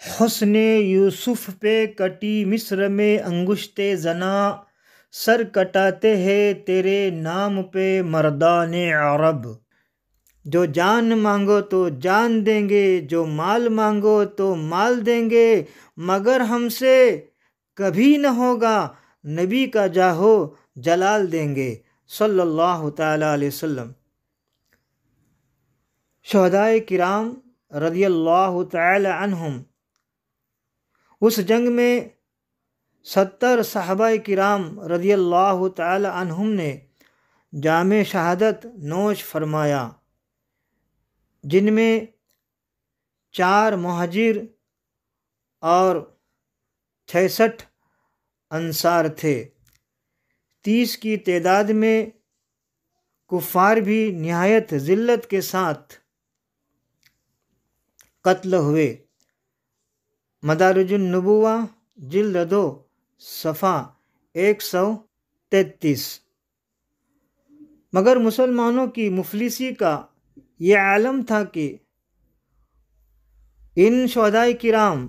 हसन यूसुफ पे कटी मिस्र में अंगुश्त जना। सर कटाते हैं तेरे नाम पे मर्दान अरब। जो जान मांगो तो जान देंगे, जो माल मांगो तो माल देंगे। मगर हमसे कभी न होगा, नबी का जाहो जलाल देंगे, सल्लल्लाहु अलैहि वसल्लम। शहदाय किराम रदी अल्लाह तहुम उस जंग में सत्तर साहबा किराम रदी अल्लाह तहुम ने जाम शहादत नोश फरमाया, जिनमें चार महाजिर और छसठ अंसार थे। तीस की तदाद में कुफ़ार भी नहायत ज़िल्लत के साथ कत्ल हुए। मदारजुलनबुआ जिल्द दो, सफ़ा, एक सौ तैतीस। मगर मुसलमानों की मुफलिसी का ये आलम था कि इन शहदाई किराम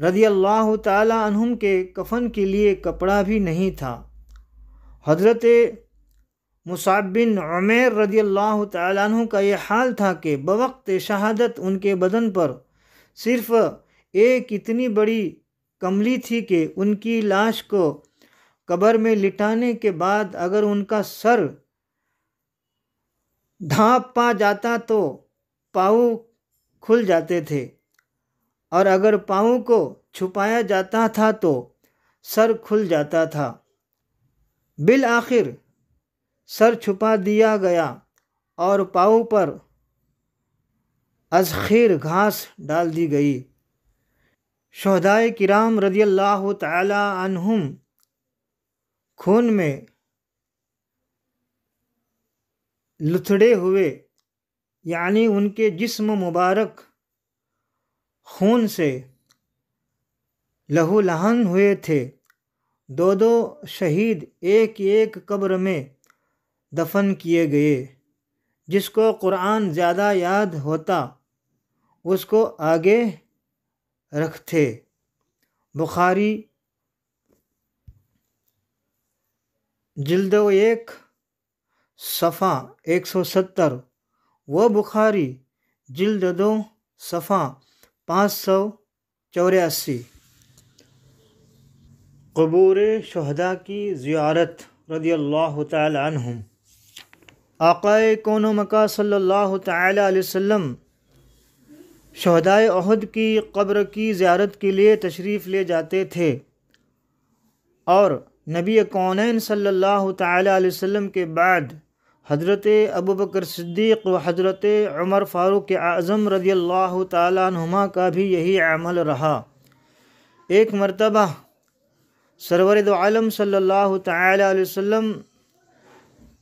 रदी अल्लाह तहुम के कफन के लिए कपड़ा भी नहीं था। हज़रत मुसाब बिन उमेर रदी अल्लाह तु का यह हाल था कि बवक्त शहादत उनके बदन पर सिर्फ़ एक इतनी बड़ी कमली थी कि उनकी लाश को कब्र में लिटाने के बाद अगर उनका सर ढाँप पा जाता तो पाँव खुल जाते थे। और अगर पाँव को छुपाया जाता था तो सर खुल जाता था। बिल आखिर सर छुपा दिया गया और पाँव पर अजखीर घास डाल दी गई। शहदाय किराम रदी अल्लाह तहुम खून में लुथड़े हुए, यानी उनके जिस्म मुबारक खून से लहू लहन हुए थे। दो दो शहीद एक एक कब्र में दफन किए गए। जिसको कुरान ज़्यादा याद होता, उसको आगे रखते। बुखारी, जिल्द एक, सफ़ा एक सौ सत्तर। व बुखारी, जिल्द दो, सफ़ा पाँच सौ चौरासी। कबूर शहदा की ज़ियारत रदी अल्लाह तहुम आक़ाए कौन मका सल्लल्लाहु अलैहि वसल्लम शहदाय अहद की कब्र की ज़्यारत के लिए तशरीफ़ ले जाते थे। और नबी कौन सल्लल्लाहु अलैहि वसल्लम के बाद हज़रत अबू बकर सिद्दीक़ व हज़रत उमर फ़ारूक आज़म रदी अल्लाह तुमा का भी यही अमल रहा। एक मरतबा सरवर आलम सल्लल्लाहु अलैहि वसल्लम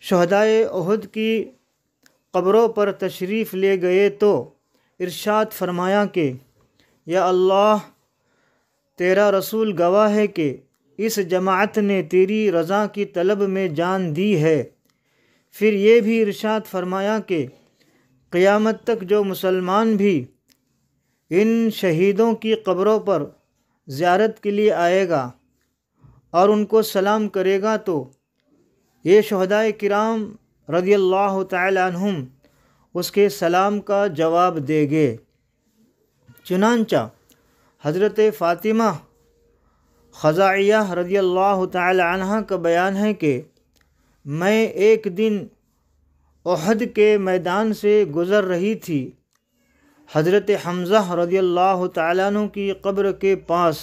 शहदाय अहद की कब्रों पर तशरीफ़ ले गए तो इरशाद फरमाया कि, या अल्लाह, तेरा रसूल गवाह है कि इस जमात ने तेरी रज़ा की तलब में जान दी है। फिर ये भी इरशाद फरमाया कि, क़यामत तक जो मुसलमान भी इन शहीदों की कब्रों पर ज़्यारत के लिए आएगा और उनको सलाम करेगा तो ये शहदाय किराम रदी अल्लाह तहुम उसके सलाम का जवाब देंगे। चुनानचा हज़रत फ़ातिमा ख़ज़ाइया रदी अल्लाह तह का बयान है कि मैं एक दिन अहद के मैदान से गुज़र रही थी। हज़रत हमज़ा रदी अल्लाह तु की कब्र के पास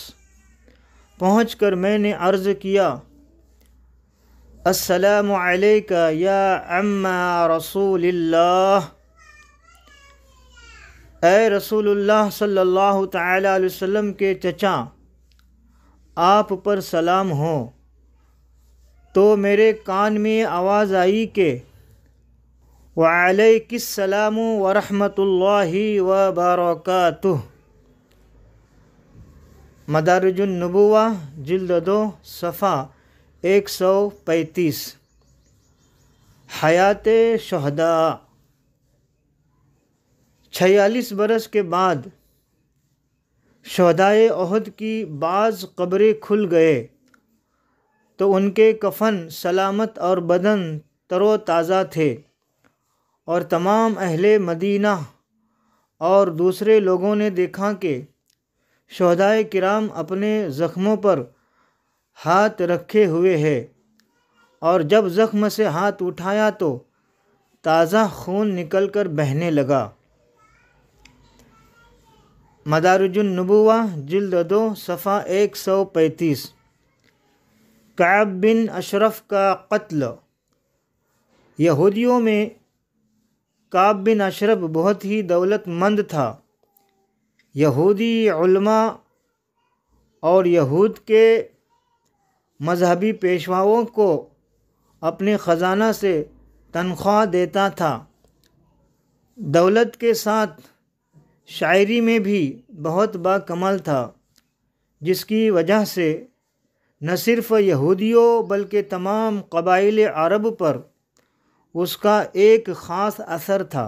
पहुँच कर मैंने अर्ज़ किया असलका या अम्मा रसूलिल्लाह। ए रसूलुल्लाह सल्लल्लाहु अलैहि वसल्लम के चचा, आप पर सलाम हो। तो मेरे कान में आवाज़ आई कि वालेकुम वरहमतुल्लाहि व बरकातुह। मदारजुलनबुआ जिल्द दो सफ़ा एक सौ पैंतीस। हयात शहदा। छियालीस बरस के बाद शहदाय अहद की बाज़ कब्रें खुल गए तो उनके कफन सलामत और बदन तरो ताज़ा थे और तमाम अहले मदीना और दूसरे लोगों ने देखा कि शहदाय किराम अपने ज़ख्मों पर हाथ रखे हुए है और जब ज़ख्म से हाथ उठाया तो ताज़ा खून निकलकर बहने लगा। मदारजुलनबुआ जल्द दो, सफ़ा एक सौ पैंतीस। काब बिन अशरफ का कत्ल। यहूदियों में काब बिन अशरफ बहुत ही दौलतमंद था। यहूदी और यहूद के मजहबी पेशवाओं को अपने ख़जाना से तनख्वाह देता था। दौलत के साथ शायरी में भी बहुत बाकमाल था, जिसकी वजह से न सिर्फ़ यहूदियों बल्कि तमाम कबाइल अरब पर उसका एक ख़ास असर था।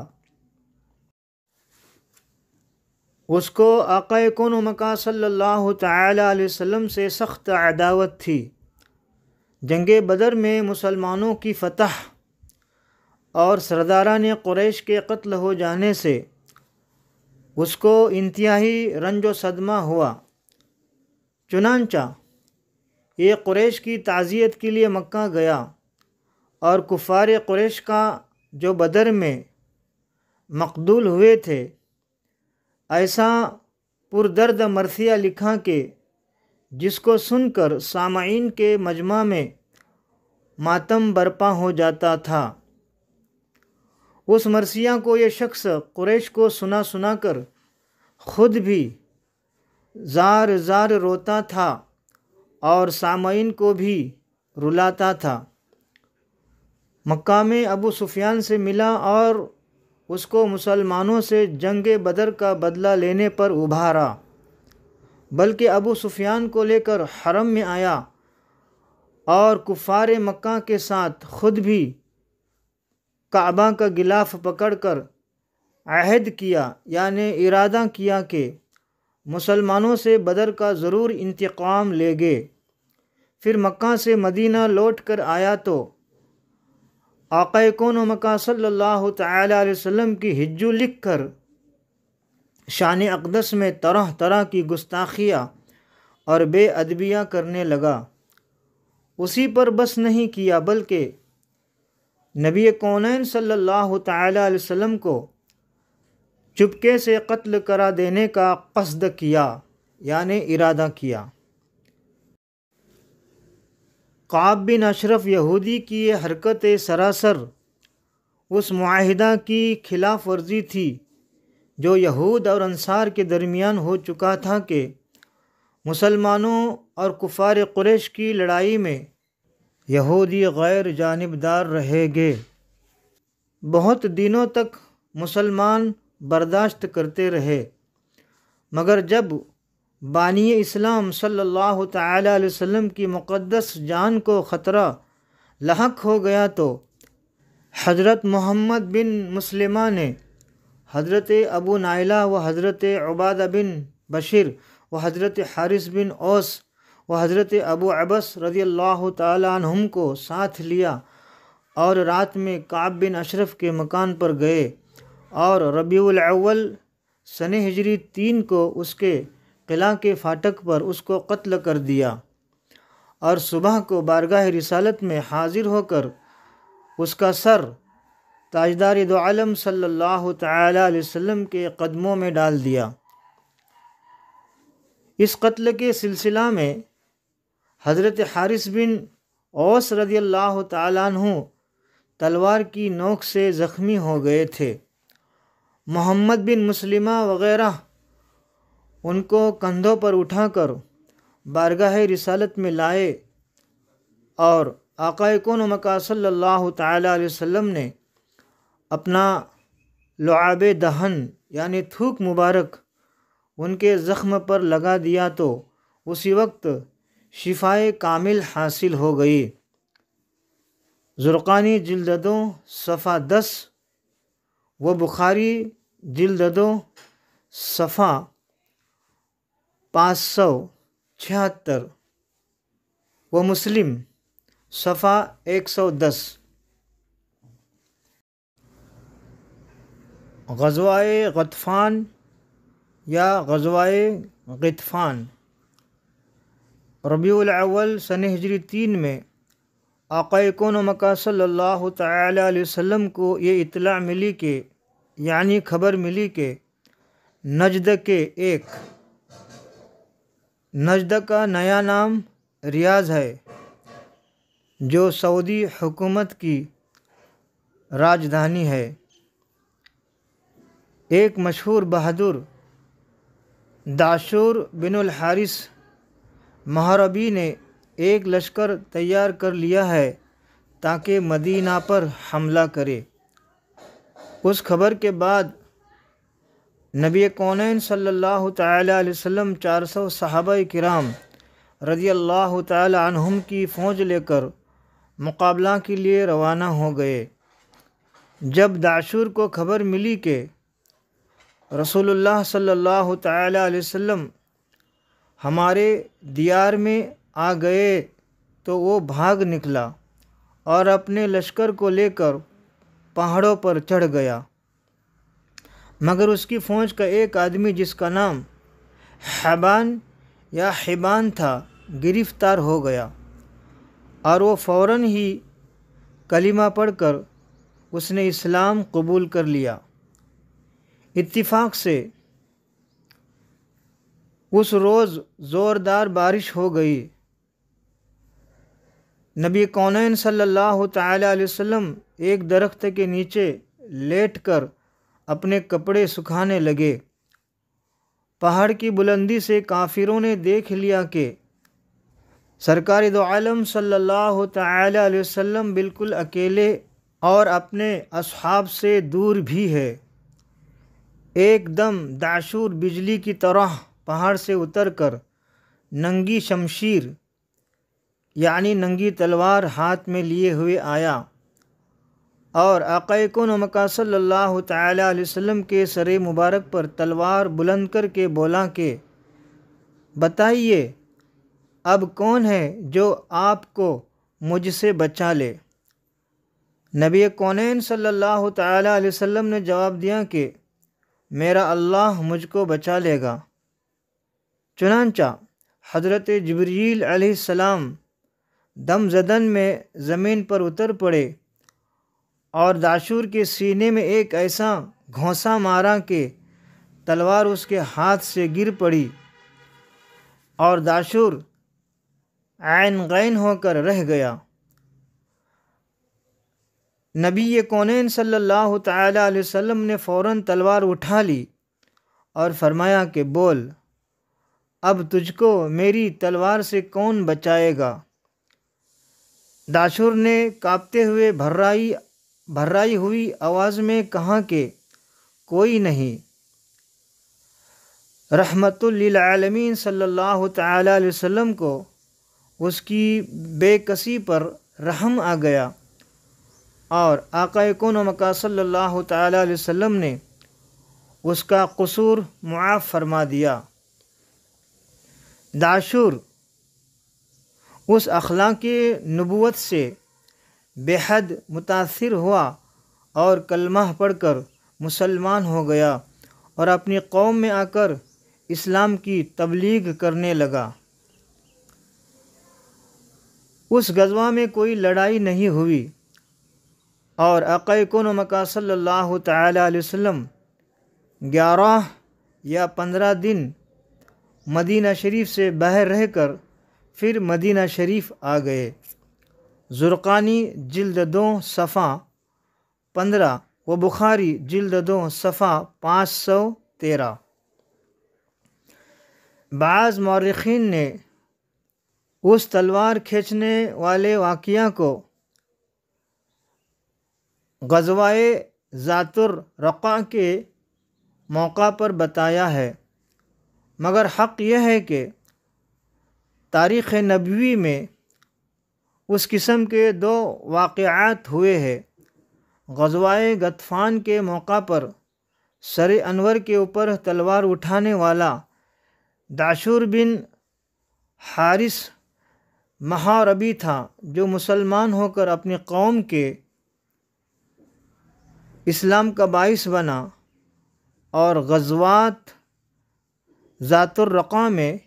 उसको आक़ कौन मका सल्लल्लाहु अलैहि वसल्लम से सख्त अदावत थी। जंग बदर में मुसलमानों की फ़तह और सरदारा ने क़ुरैश के कत्ल हो जाने से उसको इंतहाई रंज सदमा हुआ। चुनानचा ये क़ुरैश की ताज़ियत के लिए मक्का गया और कुफ़ार क़ुरैश का जो बदर में मकदूल हुए थे, ऐसा पुरदर्द मरसिया लिखा कि, जिसको सुनकर सामाइन के मजमा में मातम बरपा हो जाता था। उस मरसिया को, ये शख्स कुरैश को सुना सुना कर ख़ुद भी ज़ार ज़ार रोता था और सामईन को भी रुलाता था। मक्का में अबू सुफियान से मिला और उसको मुसलमानों से जंग बदर का बदला लेने पर उभारा। बल्कि अबू सुफियान को लेकर हरम में आया और कुफ़ार मक्का के साथ ख़ुद भी काबा का गिलाफ पकड़कर अहद किया, यानि इरादा किया कि मुसलमानों से बदर का ज़रूर इंतकाम लेंगे। फिर मक्का से मदीना लौट कर आया तो आक़ कौन मक्का सल्लल्लाहु अलैहि वसल्लम की हिज्जू लिख कर शान अकदस में तरह तरह की गुस्ताखियाँ और बेअदबियाँ करने लगा। उसी पर बस नहीं किया, बल्कि नबी कौन सल्लल्लाहु अलैहि को चुपके से कत्ल करा देने का कसद किया, यानि इरादा किया। काब बिन अशरफ यहूदी की ये हरकत सरासर उस माहिदा की खिलाफ वर्जी थी, जो यहूद और अंसार के दरमियान हो चुका था कि मुसलमानों और कुफार क़ुरैश की लड़ाई में यहूदी गैर जानबदार रहेंगे। बहुत दिनों तक मुसलमान बर्दाश्त करते रहे। मगर जब बानी इस्लाम सल्लल्लाहु अलैहि वसल्लम की मुक़द्दस जान को ख़तरा लहक हो गया तो हज़रत मोहम्मद बिन मुसलिमा ने हज़रत अबू नाइला व हज़रत उबादा बिन बशीर व हज़रत हारिस बिन ओस व हज़रत अबू अबस रज़ी अल्लाह तुम को साथ लिया और रात में काब बिन अशरफ के मकान पर गए और रबीउल सन हिजरी तीन को उसके किला के फाटक पर उसको कत्ल कर दिया और सुबह को बारगाह रिसालत में हाजिर होकर उसका सर ताजदार दो आलम सल्लल्लाहु अलैहि वसल्लम के कदमों में डाल दिया। इस कत्ल के सिलसिला में हज़रत हारिस बिन ओस रदी अल्लाह तु तलवार की नोक से ज़ख्मी हो गए थे। मोहम्मद बिन मुसलिमा वग़ैरह उनको कंधों पर उठाकर बारगाह रिसालत में लाए और आका कौन मका वसल्लम ने अपना लुआब दहन यानी थूक मुबारक उनके ज़ख्म पर लगा दिया तो उसी वक्त शिफाए कामिल हासिल हो गई। जुर्क़ानी जिल्दों सफ़ा दस, व बुखारी जिल्दों सफ़ा पाँच सौ छिहत्तर, व मुस्लिम सफ़ा एक सौ दस। गजवाए गतफ़ान या गजवाए गतफ़ान। रबीउल अव्वल सन हजरी तीन में आक़ाए कौन मका अलैहि वसल्लम को ये इतला मिली कि, यानी खबर मिली कि, नजद के एक। नजद का नया नाम रियाज है, जो सऊदी हुकूमत की राजधानी है। एक मशहूर बहादुर दाशुर बिन हारिस महारबी ने एक लश्कर तैयार कर लिया है ताकि मदीना पर हमला करे। उस खबर के बाद नबी कौन सल्लल्लाहु अलैहि वसल्लम चार सौ सहाबा कराम रज़ी अल्लाह तहम की फ़ौज लेकर मुकाबला के लिए रवाना हो गए। जब दाशुर को खबर मिली कि रसूलुल्लाह सल्लल्लाहु अलैहि वसल्लम हमारे दियार में आ गए तो वो भाग निकला और अपने लश्कर को लेकर पहाड़ों पर चढ़ गया। मगर उसकी फ़ौज का एक आदमी जिसका नाम हैबान या हिबान था, गिरफ़्तार हो गया और वो फ़ौर ही कलिमा पढ़कर उसने इस्लाम कबूल कर लिया। इत्तिफाक से उस रोज़ ज़ोरदार बारिश हो गई। नबी कौन सल्लल्लाहु अलैहि वसल्लम एक दरख्त के नीचे लेटकर अपने कपड़े सुखाने लगे। पहाड़ की बुलंदी से काफिरों ने देख लिया कि सरकार दो आलम सल्लल्लाहु अलैहि वसल्लम बिल्कुल अकेले और अपने असहाब से दूर भी है। एकदम दाशूर बिजली की तरह पहाड़ से उतरकर नंगी शमशीर, यानी नंगी तलवार हाथ में लिए हुए आया और आक़ाकुन मका सल्लल्लाहु अलैहि वसल्लम के सर मुबारक पर तलवार बुलंद करके बोला के, बताइए, अब कौन है जो आपको मुझसे बचा ले? नबी कौन सल्लल्लाहु अलैहि वसल्लम ने जवाब दिया कि, मेरा अल्लाह मुझको बचा लेगा। चुनांचा हज़रत जबरील सलाम दम जदन में ज़मीन पर उतर पड़े और दाशूर के सीने में एक ऐसा घोंसा मारा कि तलवार उसके हाथ से गिर पड़ी और दाशूर आन गैन होकर रह गया। नबी कौन सल्लल्लाहु अलैहि ने फ़ौर तलवार उठा ली और फरमाया कि बोल अब तुझको मेरी तलवार से कौन बचाएगा? दाशुर ने कांपते हुए भर्राई भर्राई हुई आवाज़ में कहा कि, कोई नहीं। रहमतुल्लिल सल्लल्लाहु अलैहि वसल्लम को उसकी बेकसी पर रहम आ गया और आका कौन मका सल्लल्लाहु अलैहि वसल्लम ने उसका कसूर मुआफ़ फरमा दिया। दाशुर, उस अखलाक नबूत से बेहद मुतासर हुआ और कलमा पढ़कर मुसलमान हो गया और अपनी कौम में आकर इस्लाम की तबलीग करने लगा। उस गजवा में कोई लड़ाई नहीं हुई और अक़ैकुन मका सल्लल्लाहु अलैहि ग्यारह या पंद्रह दिन मदीना शरीफ से बाहर रहकर फिर मदीना शरीफ आ गए। ज़ुरक़ानी जिल्द दो सफ़ा पंद्रह व बुखारी जिल्द दो सफ़ा पाँच सौ तेरह। बाज़ मौरखीन ने उस तलवार खींचने वाले वाक़ को गजवाए ज़ातुर रक़ा के मौका पर बताया है। मगर हक़ यह है कि तारीख़ नबवी में उस किस्म के दो वाक़ात हुए हैं। गजवाए गतफ़ान के मौका पर सर अनवर के ऊपर तलवार उठाने वाला दाशुर बिन हारिस महारबी था, जो मुसलमान होकर अपनी कौम के इस्लाम का बाइस बना और गजवात ज़ातुर्रक़ा में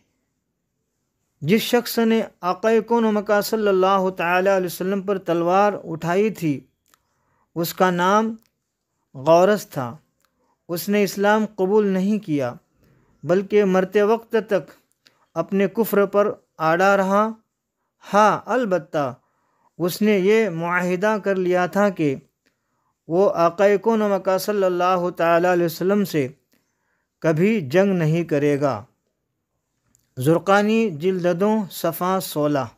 जिस शख्स ने आक़ मका सल्लल्लाहु अलैहि वसल्लम पर तलवार उठाई थी, उसका नाम गौरस था। उसने इस्लाम कबूल नहीं किया, बल्कि मरते वक्त तक अपने कुफ्र पर आड़ा रहा। हाँ अलबत्ता उसने ये माहिदा कर लिया था कि वो आक़ मका सल्लल्लाहु अलैहि वसल्लम से कभी जंग नहीं करेगा। जुर्क़ानी जिल्दों सफ़ा सोलह।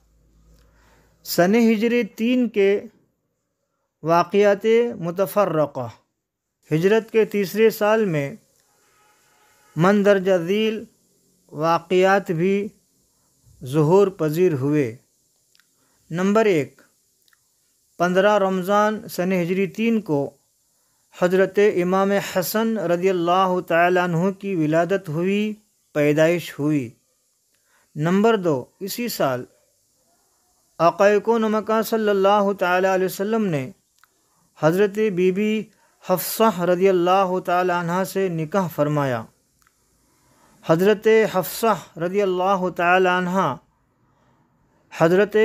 सन हिजरी तीन के वाक़ात मुतफ़रक़ा हिजरत के तीसरे साल में मंदरजा झील वाक़ात भी ज़हूर पजीर हुए। नंबर एक, पंद्रह रमज़ान सन हिजरी तीन को हज़रत इमाम हसन रदी अल्लाह तु की विलादत हुई, पैदाइश हुई। नंबर दो, इसी साल आकायको नमका सल्लल्लाहु अलैहि वसल्लम ने हज़रत बीबी हफ्सा रदी अल्लाह तह से निकाह फरमाया। हज़रत हफ्सा रदी अल्लाह तह हज़रत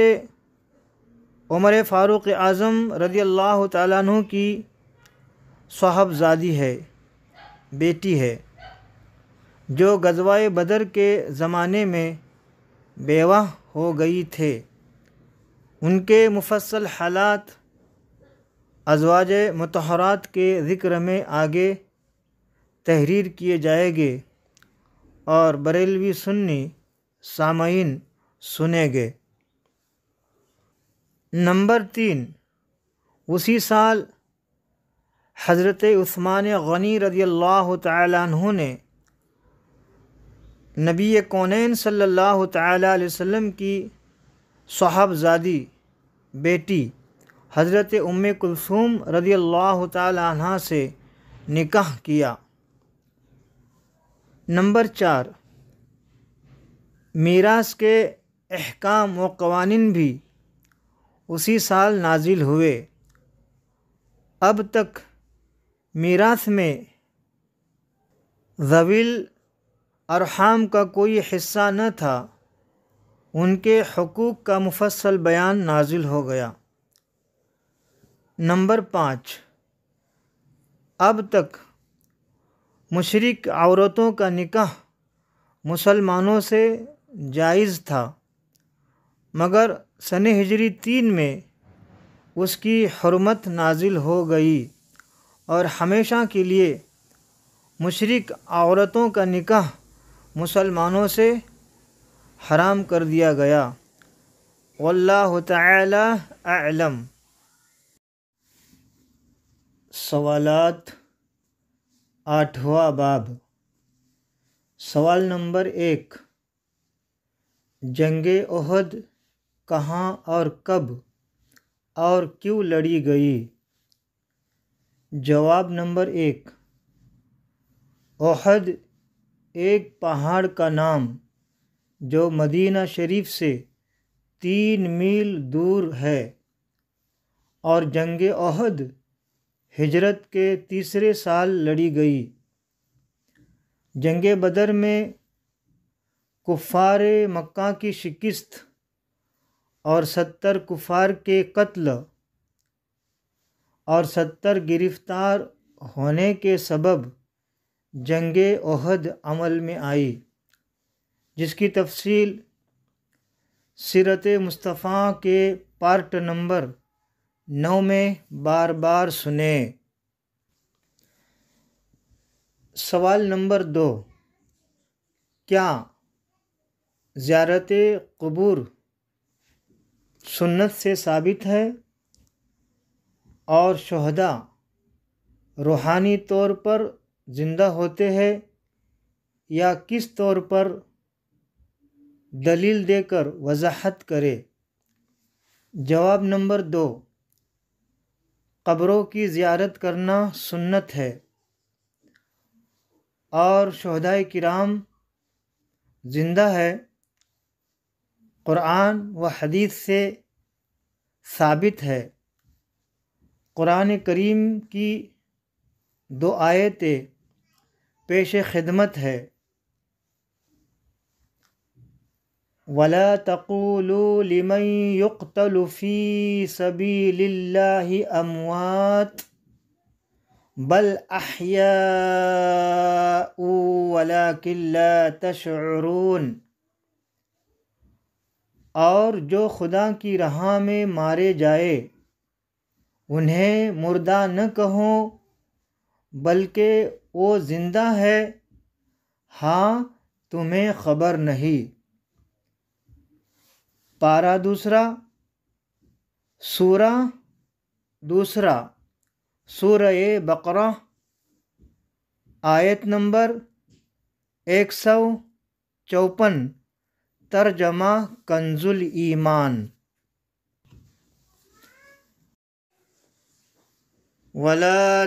उमर फ़ारूक़ आज़म रदी अल्लाह तु की साहबजादी है, बेटी है, जो गजवाए बदर के ज़माने में बेवा हो गई थे। उनके मुफसल हालात अजवाज मतहरात के ज़िक्र में आगे तहरीर किए जाएँगे और बरेलवी सुन्नी सामीन सुनेंगे। नंबर तीन, उसी साल हज़रत उस्मान गनी रदी अल्लाह तु ने नबी सल्लल्लाहु अलैहि वसल्लम की साहबजादी बेटी हज़रत उम कुलसूम रदी अल्लाह तह से निकाह किया। नंबर चार, मीरास के अहकाम व कवानीन भी उसी साल नाजिल हुए। अब तक मीरास में जवील अरहाम का कोई हिस्सा न था, उनके हकूक़ का मुफसल बयान नाजिल हो गया। नंबर पाँच, अब तक मशरक औरतों का निकाह मुसलमानों से जायज़ था, मगर सन हिजरी तीन में उसकी हरमत नाजिल हो गई। और हमेशा के लिए मशरक औरतों का निकाह मुसलमानों से हराम कर दिया गया। वल्लाह तआला सवालात आठवा बाब। सवाल नंबर एक। जंग ओहद कहाँ और कब और क्यों लड़ी गई? जवाब नंबर एक। ओहद एक पहाड़ का नाम, जो मदीना शरीफ से तीन मील दूर है। और जंग अहद हिजरत के तीसरे साल लड़ी गई। जंग बदर में कुफ़ार मक्का की शिकस्त और सत्तर कुफ़ार के कत्ल और सत्तर गिरफ़्तार होने के सबब जंग अहद अमल में आई, जिसकी तफसील सिरत मुस्तफ़ा के पार्ट नंबर नौ में बार बार सुने। सवाल नंबर दो, क्या ज़्यारत कबूर सुन्नत से साबित है? और शहदा रूहानी तौर पर ज़िंदा होते हैं या किस तौर पर दलील देकर वजाहत करे? जवाब नंबर दो, कब्रों की ज़ियारत करना सुन्नत है। और शहदाय किराम ज़िंदा है। क़ुरान व हदीस से साबित है। कुरान करीम की दो आयतें पेश खिदमत है। वला तक़ूलू लिमन युक़्तलु फ़ी सबीलिल्लाहि अमवात, बल अहयाउ वलाकिन ला तशऊरून, और जो खुदा की राह में मारे जाए। उन्हें मुर्दा न कहो, बल्कि वो ज़िंदा है। हाँ तुम्हें खबर नहीं। पारा दूसरा। सूरा दूसरा। सूर बकरा। आयत नंबर एक सौ चौपन। तर्जमा कंजुल ईमान। वला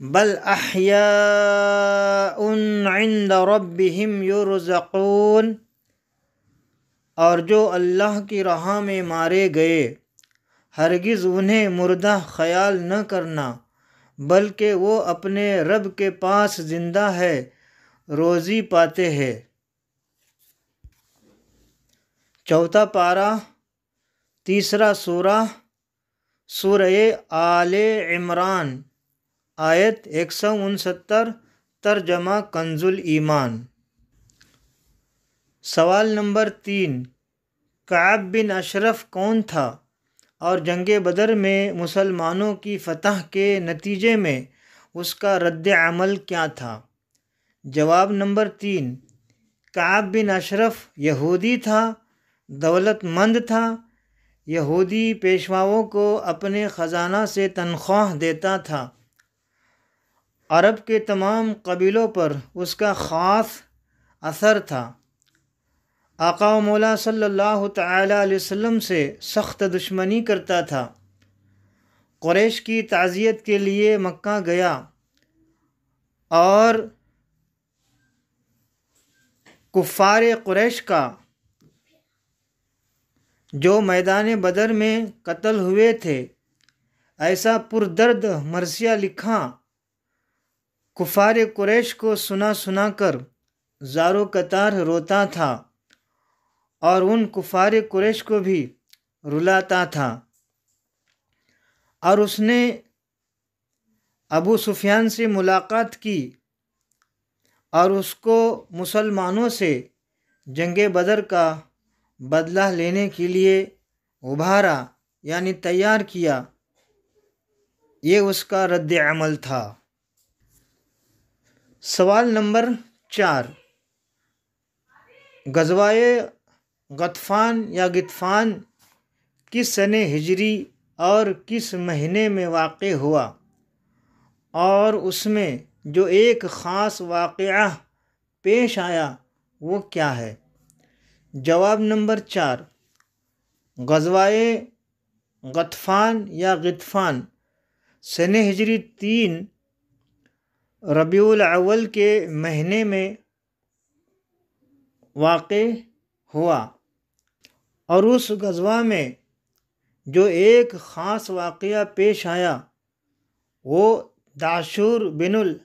बल अहियाउन रब्बिहिम युरज़क़ून और जो अल्लाह की राह में मारे गए हरगिज़ उन्हें मुर्दा ख्याल न करना बल्कि वो अपने रब के पास ज़िंदा है रोज़ी पाते हैं चौथा पारा, तीसरा सूरा सूर आल इमरान, आयत एक सौ उनसत्तर, तर्जमा कंजुल ईमान। सवाल नंबर तीन, काब बिन अशरफ कौन था और जंग बदर में मुसलमानों की फतह के नतीजे में उसका रद्द अमल क्या था? जवाब नंबर तीन, काब बिन अशरफ यहूदी था दौलतमंद था। यहूदी पेशवाओं को अपने ख़जाना से तनख्वाह देता था। अरब के तमाम कबीलों पर उसका ख़ास असर था। आका मौला सल्लल्लाहु अलैहि वसल्लम से सख्त दुश्मनी करता था। क़ुरैश की ताज़ियत के लिए मक्का गया और कुफ़ार क़ुरैश का जो मैदान बदर में कत्ल हुए थे। ऐसा पुरदर्द मरसिया लिखा, कुफार कुरैश को सुना सुना कर ज़ारो कतार रोता था और उन कुफार कुरैश को भी रुलाता था। और उसने अबू सुफियान से मुलाकात की और उसको मुसलमानों से जंग बदर का बदला लेने के लिए उभारा, यानी तैयार किया। ये उसका रद्द अमल था। सवाल नंबर चार। गजवाए गतफ़ान या गितफ़ान किस सन हिजरी और किस महीने में वाक़ हुआ? और उसमें जो एक ख़ास वाक़ पेश आया वो क्या है? जवाब नंबर चार, गजवाए गतफ़ान या गतफ़ान। सन हिजरी तीन, रबीउल अव्वल के महीने में वाक़ हुआ और उस गजवा में जो एक ख़ास वाक़ पेश आया, वो दाशूर बिनुल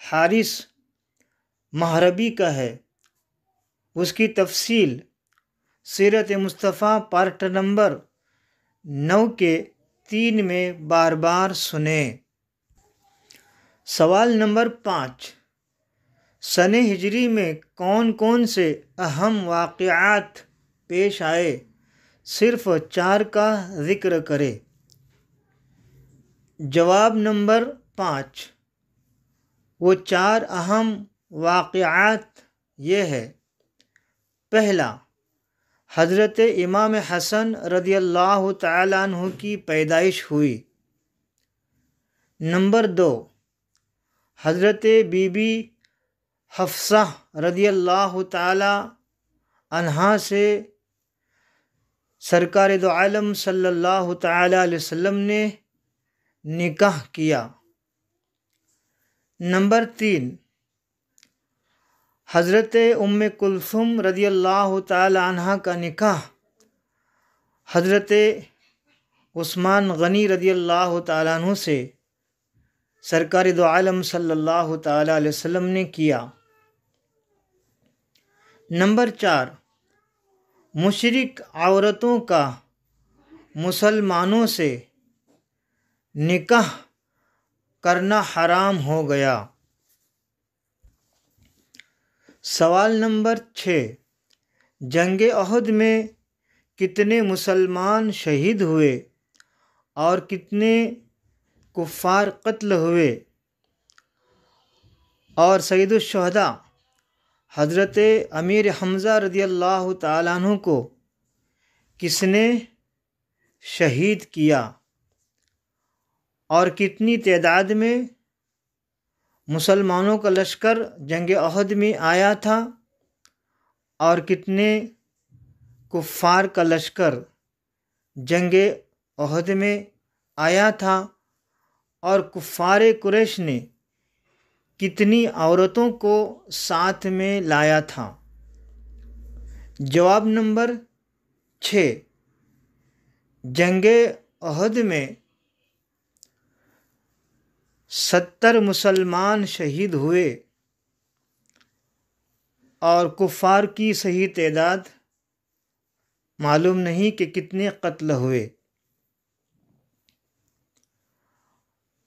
हारिस महरबी का है। उसकी तफसील सीरत मुस्तफ़ा पार्ट नंबर नौ के तीन में बार बार सुने। सवाल नंबर पाँच। सन हिजरी में कौन कौन से अहम वाक़ात पेश आए? सिर्फ़ चार का ज़िक्र करें। जवाब नंबर पाँच। वो चार अहम वाक़ात ये है। पहला हज़रत इमाम हसन रदी अल्लाह तु की पैदाइश हुई। नंबर दो, हज़रत बीबी हफ्सा रदी अल्लाह तहा से सरकार दो आलम सल्लल्लाहु अलैहि वसल्लम ने निकाह किया। नंबर तीन हज़रत उम्म कुलसुम रदी अल्लाह तहा का निकाह। हज़रत उस्मान गनी रदी अल्लाह तु से सरकार दो आलम सल्लल्लाहु ने किया। नंबर चार, मुशरक औरतों का मुसलमानों से निकाह करना हराम हो गया। सवाल नंबर छः, जंग अहद में कितने मुसलमान शहीद हुए और कितने कुफ़ार कत्ल हुए? और सईदुलशहदा हज़रत अमीर हमज़ा रदी अल्लाह तु को किसने शहीद किया? और कितनी तादाद में मुसलमानों का लश्कर जंग अहद में आया था और कितने कुफ़ार का लश्कर जंग अहद में आया था और कुफ़ार कुरैश ने कितनी औरतों को साथ में लाया था। जवाब नंबर छ। जंग अहद में सत्तर मुसलमान शहीद हुए और कुफ़ार की सही तादाद मालूम नहीं कि कितने कत्ल हुए।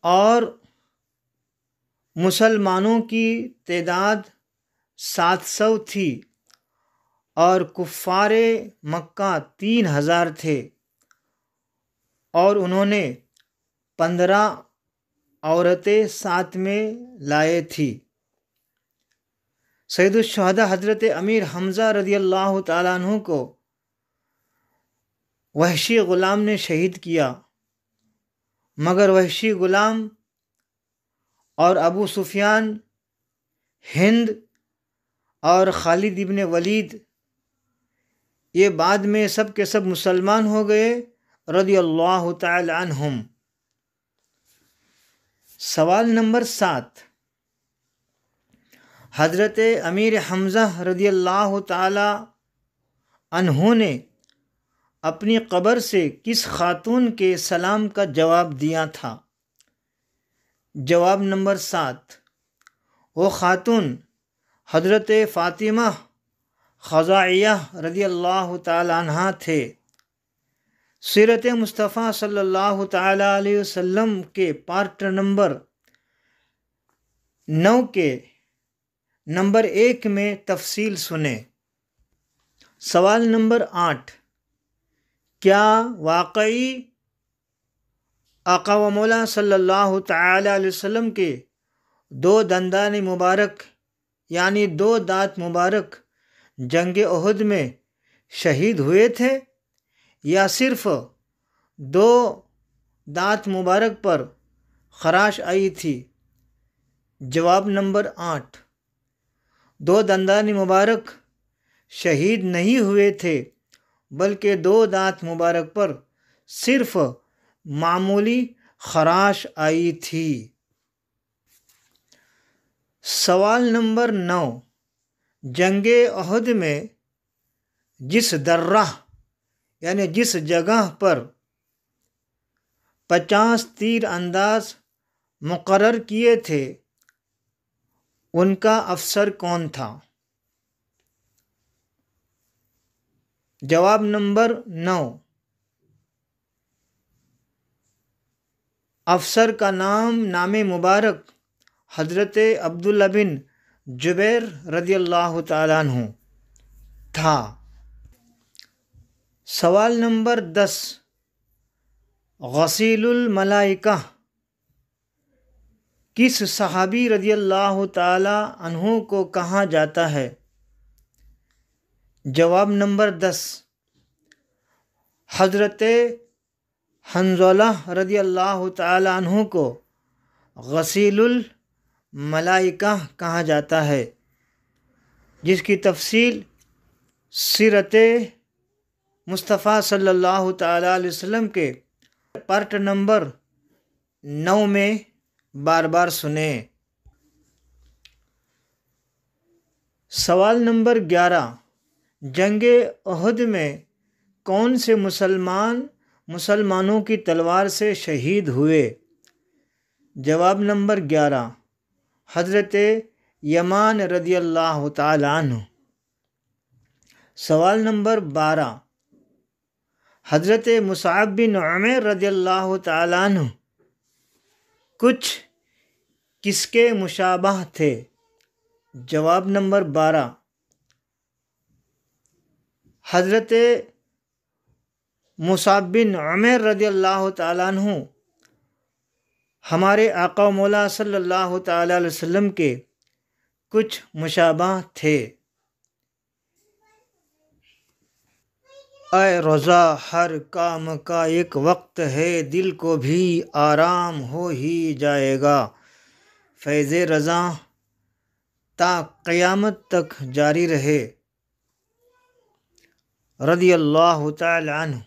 और मुसलमानों की तदाद सात सौ थी और कुफ़ार मक्का तीन हज़ार थे और उन्होंने पंद्रह औरतें साथ में लाए थी। सैदुलशहदा हज़रत अमीर हमज़ा रदी अल्लाह तु को वहशी ग़ुलाम ने शहीद किया। मगर वहशी ग़ुलाम और अबू सुफियान, हिंद और खालिद इबन वलीद, ये बाद में सब के सब मुसलमान हो गए रदी अल्लाह तम सवाल नंबर सात। हज़रत अमीर हमज़ा रदी अल्लाह तहों ने अपनी कब्र से किस खातून के सलाम का जवाब दिया था? जवाब नंबर सात, वो खातून हज़रत फ़ातिमा ख़ज़ाइया रदी अल्लाह तहा थे। सीरत मुस्तफ़ा सल्लल्लाहु अलैहि वसल्लम के पार्ट नंबर नौ के नंबर एक में तफसील सुने। सवाल नंबर आठ, क्या वाकई आका मौला सल्लल्लाहु अलैहि वसल्लम के दो दंदान मुबारक, यानी दो दांत मुबारक जंग अहद में शहीद हुए थे? या सिर्फ़ दो दांत मुबारक पर खराश आई थी? जवाब नंबर आठ। दो दंदान मुबारक शहीद नहीं हुए थे, बल्कि दो दांत मुबारक पर सिर्फ़ मामूली खराश आई थी। सवाल नंबर नौ। जंग अहद में जिस दर्रा यानी जिस जगह पर पचास तीर अंदाज मुकर किए थे, उनका अफसर कौन था? जवाब नंबर नौ। अफसर का नाम नाम मुबारक हज़रत अब्दुल्ला बिन जुबैर रदी अल्लाह था। सवाल नंबर दस। गसीलमलाइका किस सहाबी रदी अल्लाह तहों को कहा जाता है? जवाब नंबर दस। हज़रत हंजोला रदी अल्लाह तु को गसीलुल मलाइका कहा जाता है, जिसकी तफसील सिरत मुस्तफ़ा सल्लल्लाहु अलैहि वसल्लम के पार्ट नंबर नौ में बार बार सुने। सवाल नंबर ग्यारह, जंग अहद में कौन से मुसलमान मुसलमानों की तलवार से शहीद हुए? जवाब नंबर ग्यारह, हज़रत यमान रदी अल्लाह तु सवाल नंबर बारह हज़रत मुसाब बिन उमर रदी अल्लाह तु कुछ किसके मुशाबह थे? जवाब नंबर बारह। हज़रत मुसाब बिन उमर रदी अल्लाह तु हमारे आका मौला सल्लल्लाहु अलैहि वसल्लम के कुछ मुशाबा थे। अय रोज़ा हर काम का एक वक्त है, दिल को भी आराम हो ही जाएगा। फैज़ रज़ा ता क़यामत तक जारी रहे। रदी अल्लाह तु